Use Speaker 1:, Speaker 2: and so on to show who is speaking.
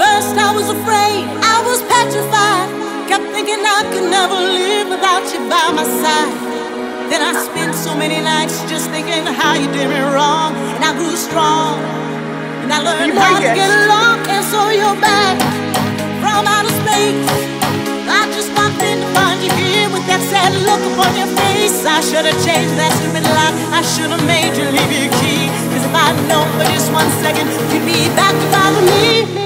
Speaker 1: First, I was afraid, I was petrified. Kept thinking I could never live without you by my side. Then I spent so many nights just thinking how you did me wrong. And I grew strong. And I learned you how to get along. And so you're back from outer space. I just walked in to find you here with that sad look upon your face. I should have changed that. I should have made you leave your key. Cause if I'd known for just one second, you'd be back to bother me.